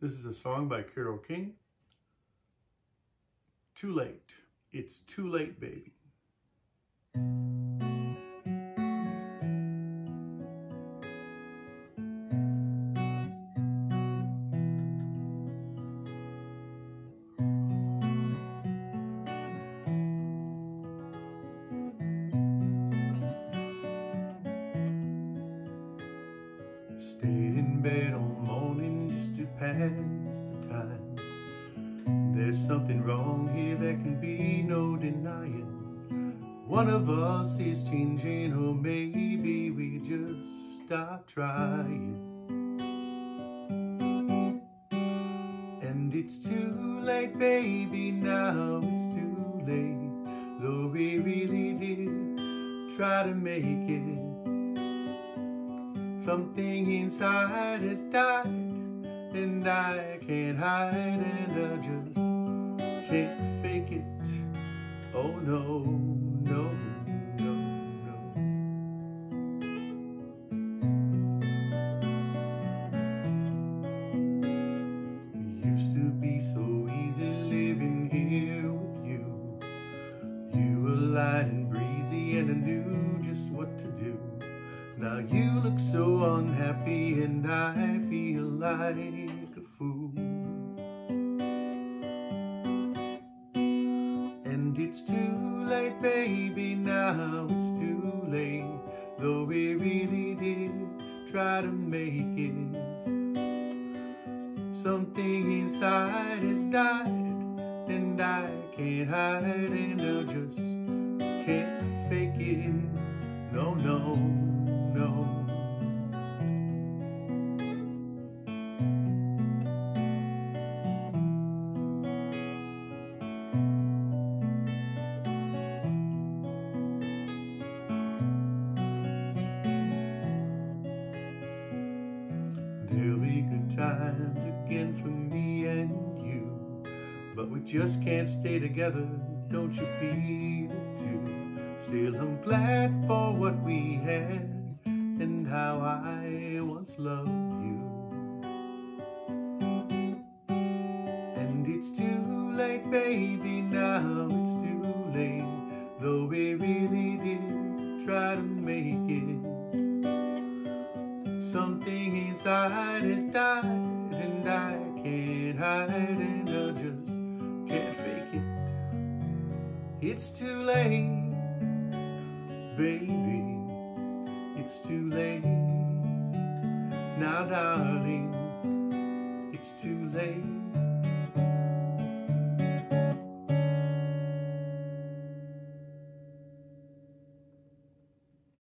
This is a song by Carole King. Too late. It's too late, baby. Something wrong here, there can be no denying. One of us is changing, or maybe we just stop trying. And it's too late, baby, now it's too late. Though we really did try to make it. Something inside has died And I can't hide and I just can't fake it. Oh no, no, no, no. It used to be so easy living here with you. You were light and breezy and I knew just what to do. Now you look so unhappy and I feel like baby, now it's too late. Though we really did try to make it. Something inside has died And I can't hide and I'll just But we just can't stay together, don't you feel it too? Still I'm glad for what we had and how I once loved you. And it's too late, baby, now it's too late. Though we really did try to make it. Something inside has died and I can't hide and I just. It's too late baby, it's too late. Now, darling, it's too late.